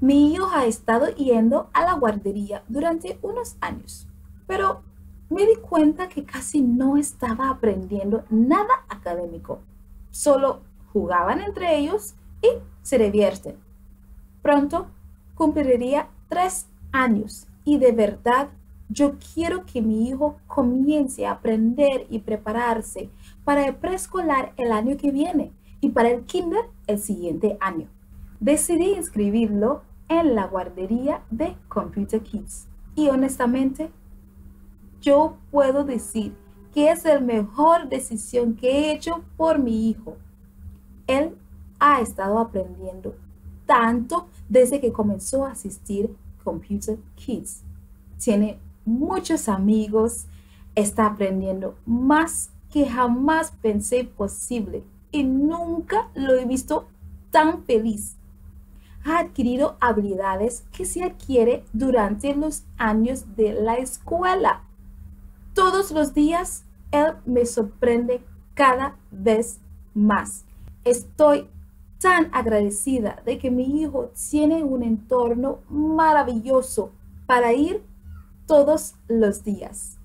Mi hijo ha estado yendo a la guardería durante unos años, pero me di cuenta que casi no estaba aprendiendo nada académico. Solo jugaban entre ellos y se divierten. Pronto cumpliría tres años y de verdad yo quiero que mi hijo comience a aprender y prepararse para el preescolar el año que viene y para el kinder el siguiente año. Decidí inscribirlo en la guardería de Computer Kids y honestamente yo puedo decir que es la mejor decisión que he hecho por mi hijo. Él ha estado aprendiendo tanto desde que comenzó a asistir Computer Kids. Tiene muchos amigos, está aprendiendo más que jamás pensé posible y nunca lo he visto tan feliz. Ha adquirido habilidades que se adquiere durante los años de la escuela. Todos los días él me sorprende cada vez más. Estoy tan agradecida de que mi hijo tiene un entorno maravilloso para ir todos los días.